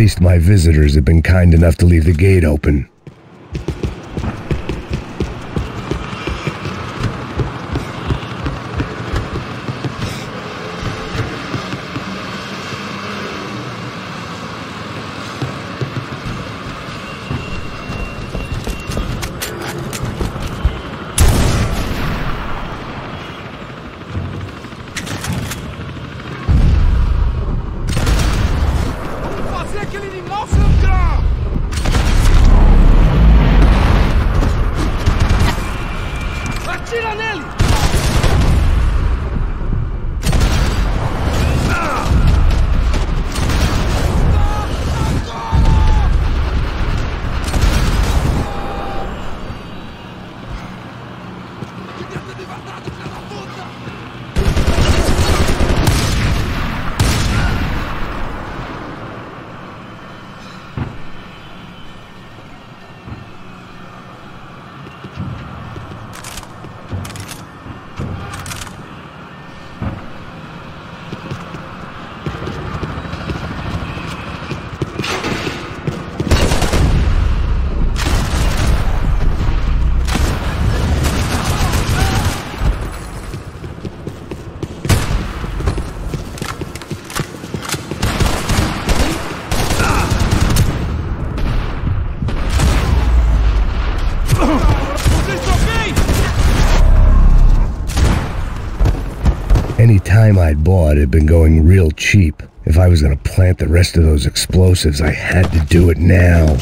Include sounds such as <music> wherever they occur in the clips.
At least my visitors have been kind enough to leave the gate open. Any time I'd bought had been going real cheap. If I was gonna plant the rest of those explosives, I had to do it now.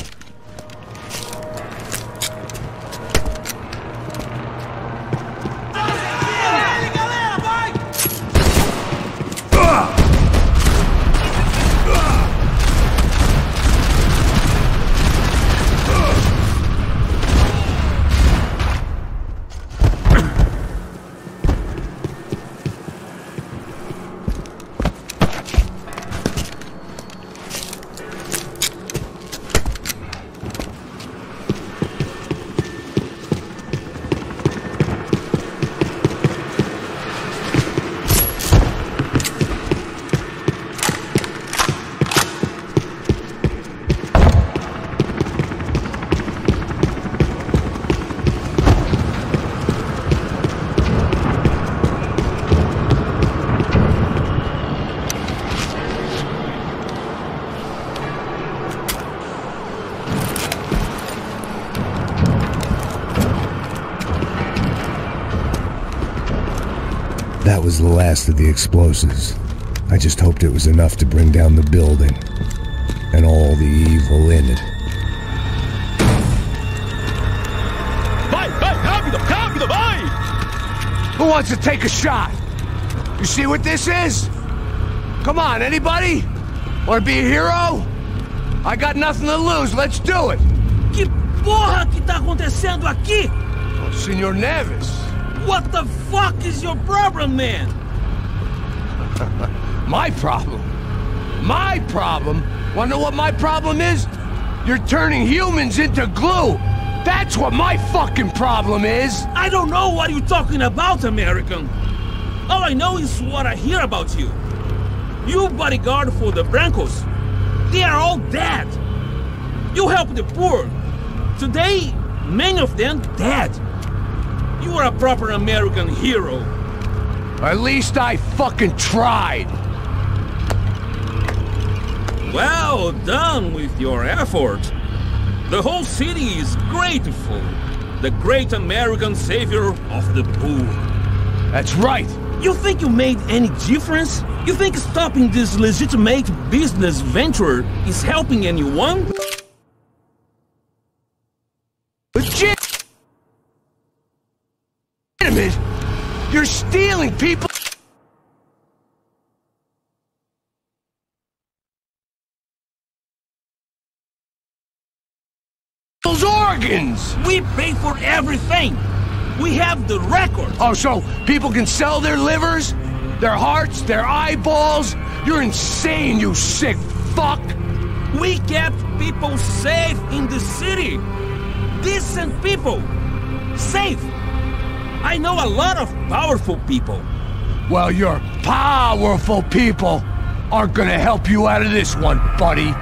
Was the last of the explosives. I just hoped it was enough to bring down the building and all the evil in it. Vai, vai, rápido, rápido, vai! Who wants to take a shot? You see what this is? Come on, anybody? Want to be a hero? I got nothing to lose. Let's do it. Que porra que tá acontecendo aqui? Oh, Senor Neves. What the fuck is your problem, man? <laughs> My problem? My problem? Wanna know what my problem is? You're turning humans into glue. That's what my fucking problem is. I don't know what you're talking about, American. All I know is what I hear about you. You bodyguard for the Brancos. They are all dead. You help the poor. Today, many of them dead. You are a proper American hero. At least I fucking tried. Well done with your effort. The whole city is grateful. The great American savior of the poor. That's right. You think you made any difference? You think stopping this legitimate business venture is helping anyone? Legit. Legitimate? You're stealing people. Those organs! We pay for everything. We have the record. Oh, so people can sell their livers, their hearts, their eyeballs? You're insane, you sick fuck! We kept people safe in the city. Decent people. Safe. I know a lot of powerful people. Well, your powerful people aren't gonna help you out of this one, buddy.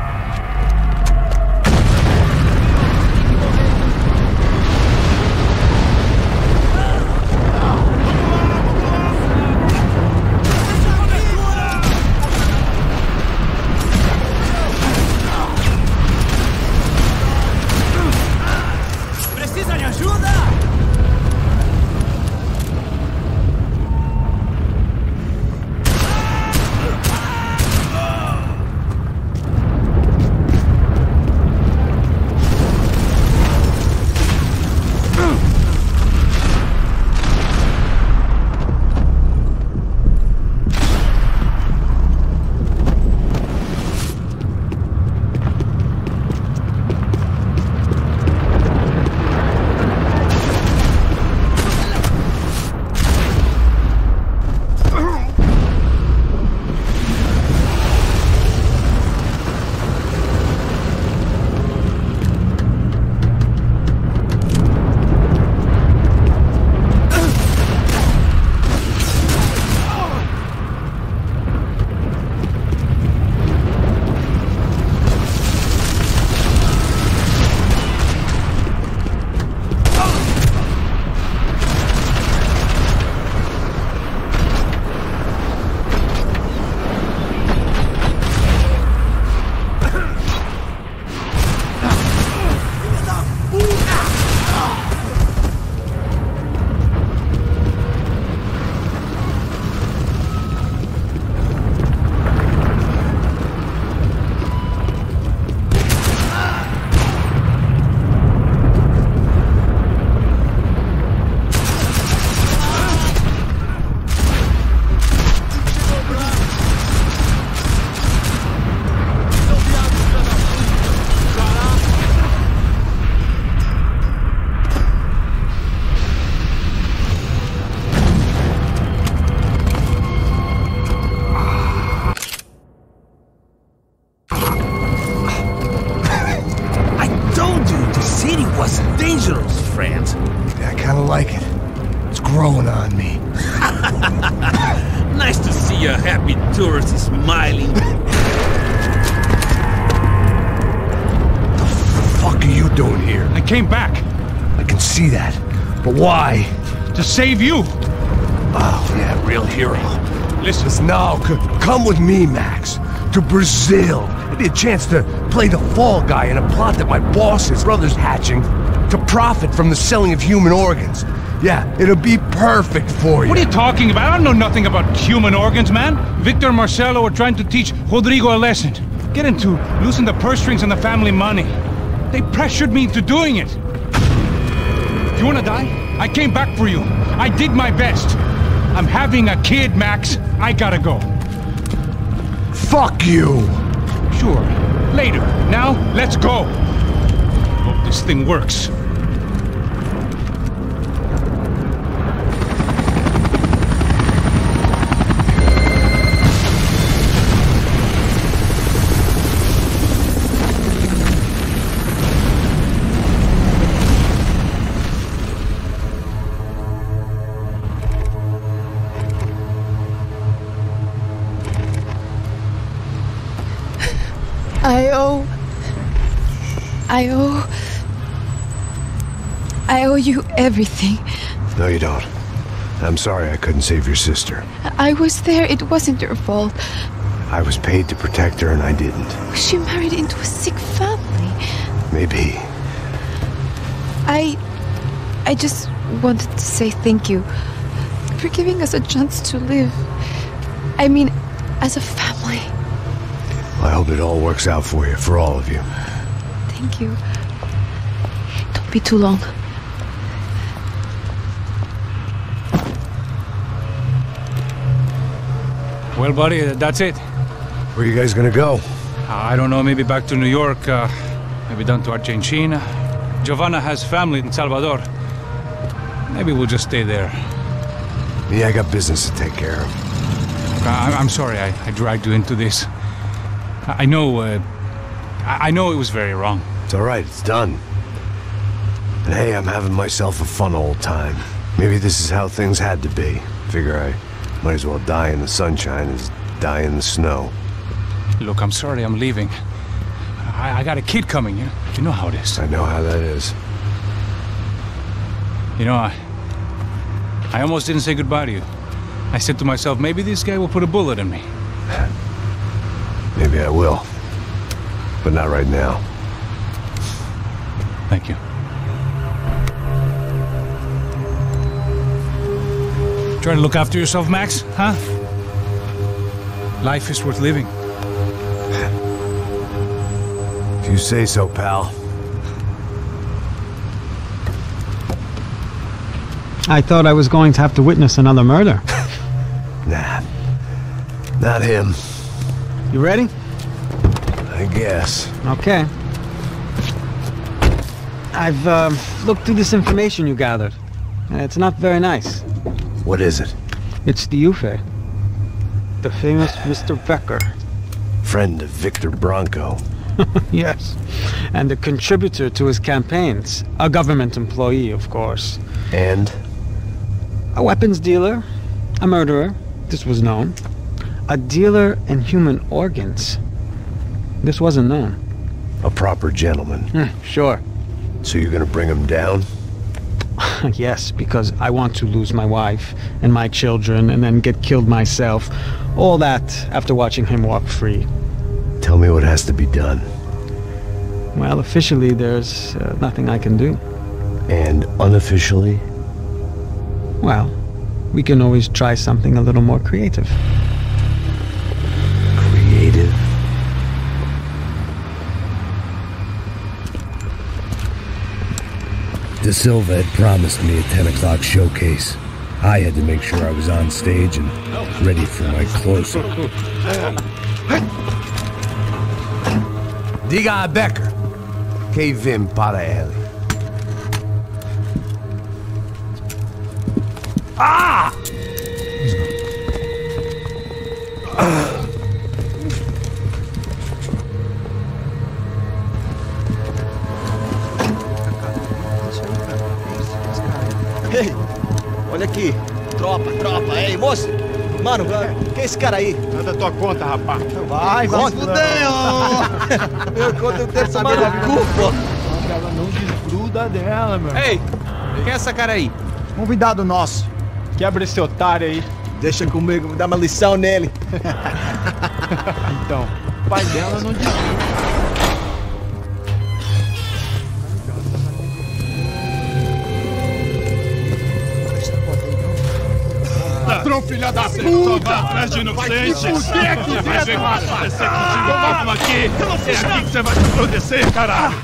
Come with me, Max. To Brazil. It'd be a chance to play the fall guy in a plot that my boss's brother's hatching to profit from the selling of human organs. Yeah, it'll be perfect for you. what are you talking about? I don't know nothing about human organs, man. Victor and Marcelo are trying to teach Rodrigo a lesson. Get into losing the purse strings and the family money. They pressured me into doing it. You wanna die? I came back for you. I did my best. I'm having a kid, Max. I gotta go. Fuck you! Sure. Later. Now, let's go. Hope this thing works. I owe. I owe you everything. No, you don't. I'm sorry I couldn't save your sister. I was there. It wasn't your fault. I was paid to protect her and I didn't. She married into a sick family. Maybe. I. I just wanted to say thank you for giving us a chance to live. I mean, as a family. I hope it all works out for you, for all of you. Thank you. Don't be too long. Well, buddy, uh, that's it. Where you guys gonna go? I don't know, maybe back to New York, uh, maybe down to Argentina. Giovanna has family in Salvador. Maybe we'll just stay there. Yeah, I got business to take care of. I- I'm sorry I, I dragged you into this. I I know, uh, I I know it was very wrong. It's alright, it's done. And hey, I'm having myself a fun old time. Maybe this is how things had to be. Figure I might as well die in the sunshine as die in the snow. Look, I'm sorry I'm leaving. I, I got a kid coming, you, you know how it is. I know how that is. You know, I, I almost didn't say goodbye to you. I said to myself, maybe this guy will put a bullet in me. Maybe I will. But not right now. Thank you. Try to look after yourself, Max, huh? Life is worth living. <laughs> If you say so, pal. I thought I was going to have to witness another murder. <laughs> Nah. Not him, You ready? Guess. Okay. I've um, looked through this information you gathered, and it's not very nice. What is it? It's the Ufe, the famous Mr. Becker. Friend of Victor Branco. <laughs> Yes, and a contributor to his campaigns. A government employee, of course. And? A weapons dealer, a murderer. This was known. A dealer in human organs. This wasn't known. A proper gentleman. Hmm, sure. So you're gonna bring him down? <laughs> yes, because I want to lose my wife and my children and then get killed myself. All that after watching him walk free. Tell me what has to be done. Well, officially, there's uh, nothing I can do. And unofficially? Well, we can always try something a little more creative. Creative? De Silva had promised me a 10 o'clock showcase. I had to make sure I was on stage and ready for my close-up. Diga Becker. Que vim para ele. Ah! Ei, olha aqui. Tropa, tropa. Ei, moço. Mano, quem é esse cara aí? Nada tua conta, rapaz. Vai, vai se fuder, ó. <laughs> Meu conta eu quero saber da culpa. Ela não desgruda dela, meu. Ei, quem é essa cara aí? Convidado nosso. Quebra esse otário aí. Deixa comigo, vou dar uma lição nele. <laughs> então, o pai dela não desgruda. Ladrão, filha da puta! Vai atrás de inocente! fuder aqui Você vai ver dentro, o que vai acontecer contigo! Aqui! É aqui que você vai se acontecer, caralho!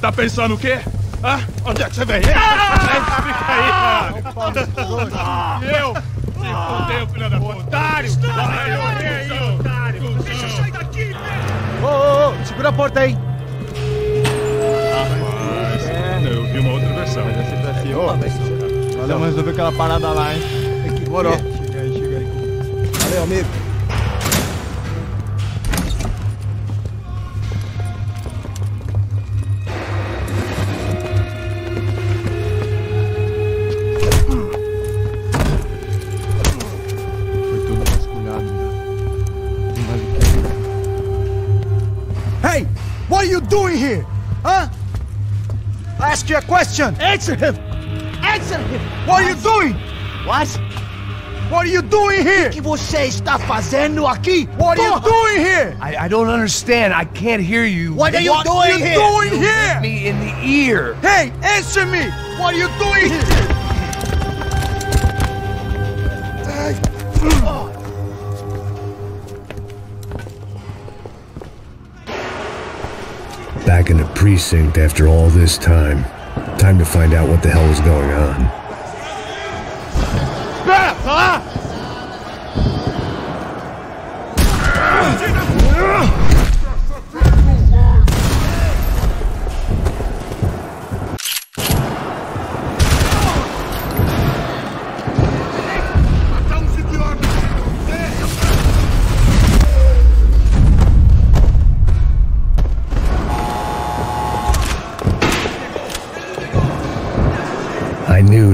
Tá pensando o quê? Hã? Onde é que você vem? Fica aí, caralho! E eu? Se fodeu, filha da puta! Otário! Vai, eu, otário! Deixa eu sair daqui, Ô, ô, ô, segura a porta aí. Rapaz, eu vi uma outra versão. Mas é sempre assim, ô. Vamos resolver aquela parada lá, hein? Chega aí. Hey, what are you doing here? Huh? I ask you a question. Answer him. Answer him. What are you doing? What? What are you doing here? O que você está fazendo aqui? What are you doing here? I, I don't understand. I can't hear you. What are you What doing you here? doing You here? hit Me in the ear. Hey, answer me. What are you doing here? Back in the precinct after all this time. Time to find out what the hell was going on.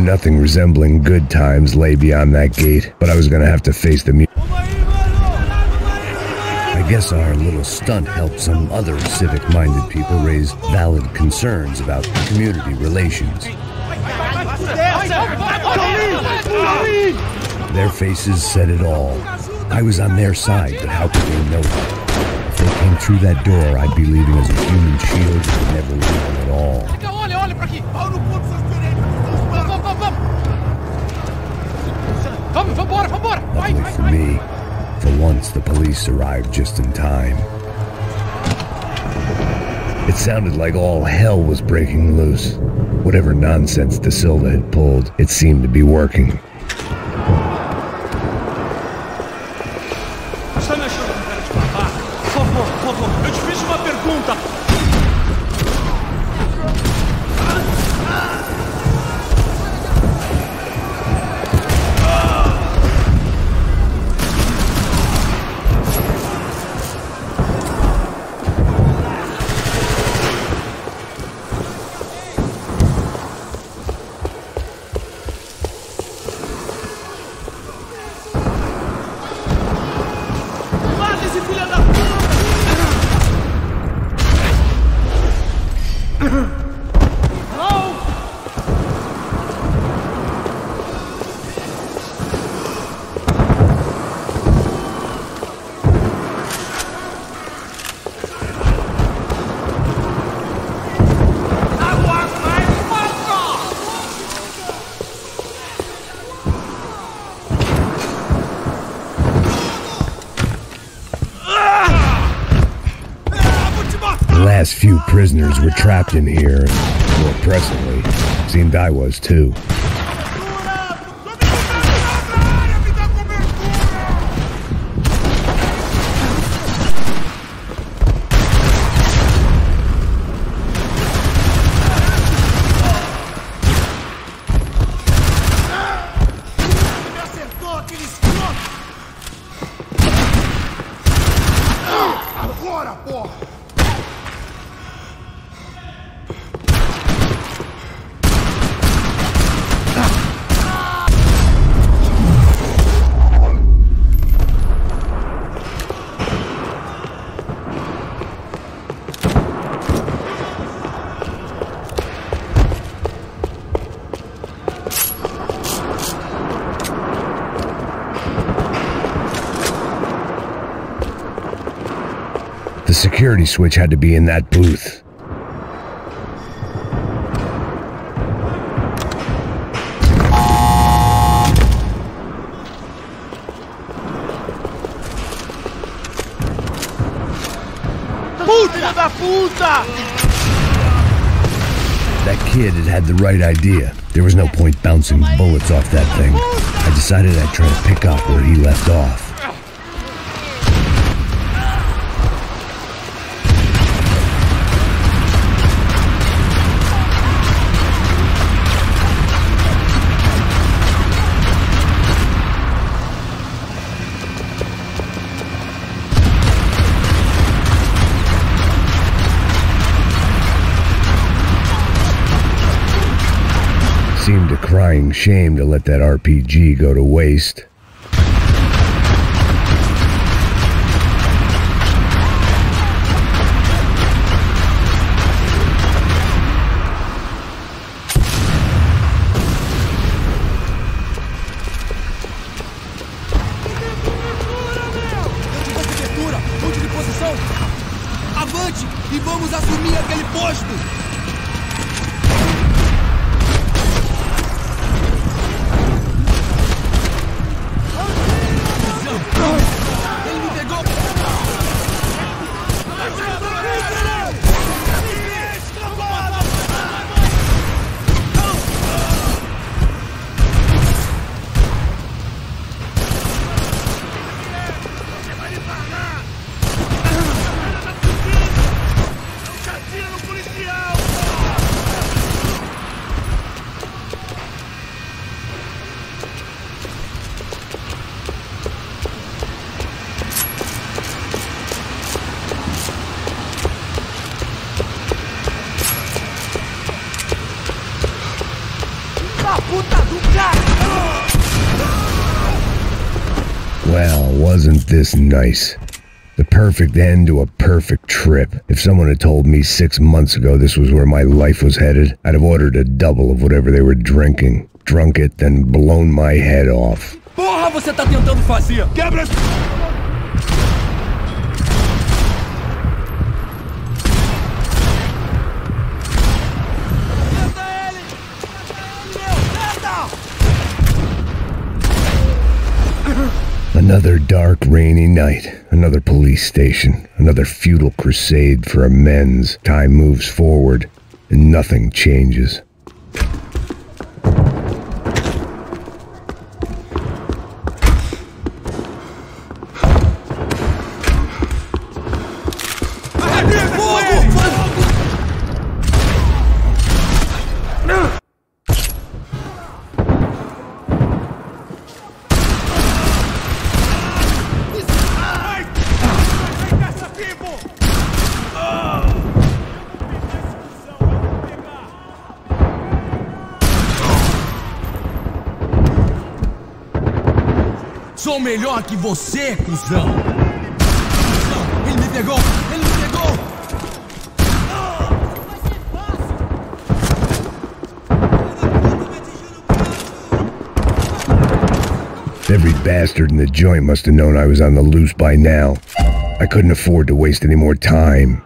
Nothing resembling good times lay beyond that gate, but I was gonna have to face the mu- I guess our little stunt helped some other civic minded people raise valid concerns about community relations. Their faces said it all. I was on their side, but how could they know that? If they came through that door, I'd be leaving as a human shield and never leaving at all. Vamos, vamos, vambora, vambora! Vai, Luckily vai, for vai! me, for once the police arrived just in time. It sounded like all hell was breaking loose. Whatever nonsense De Silva had pulled, it seemed to be working. Prisoners were trapped in here, and more presently, seemed I was too. The security switch had to be in that booth. Puta da puta! That kid had had the right idea. There was no point bouncing bullets off that thing. I decided I'd try to pick up where he left off. Seemed a crying shame to let that RPG go to waste. This nice? The perfect end to a perfect trip. If someone had told me six months ago this was where my life was headed, I'd have ordered a double of whatever they were drinking, drunk it, then blown my head off. Porra, você tá tentando fazer! Quebra Another dark, rainy night. Another police station. Another futile crusade for amends. Time moves forward, and nothing changes. Sou melhor que você, cuzão! Ele me pegou! Ele me pegou! Every bastard in the joint must have known I was on the loose by now. I couldn't afford to waste any more time.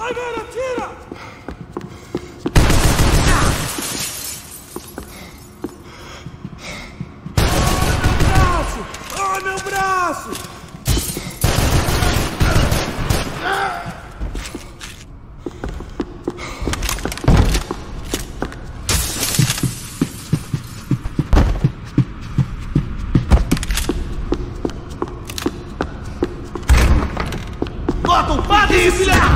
Vai, Vera, tira! Ah, oh, meu braço! Bota o padre, filha!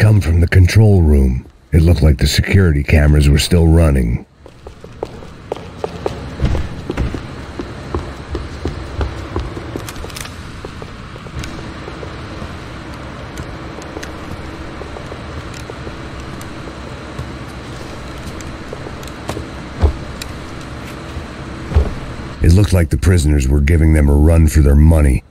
Come from the control room. It looked like the security cameras were still running. It looked like the prisoners were giving them a run for their money.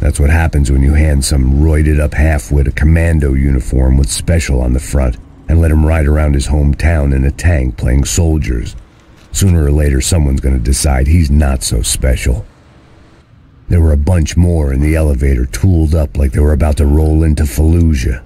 That's what happens when you hand some roided up halfwit a commando uniform with special on the front and let him ride around his hometown in a tank playing soldiers. Sooner or later, someone's going to decide he's not so special. There were a bunch more in the elevator, tooled up like they were about to roll into Fallujah.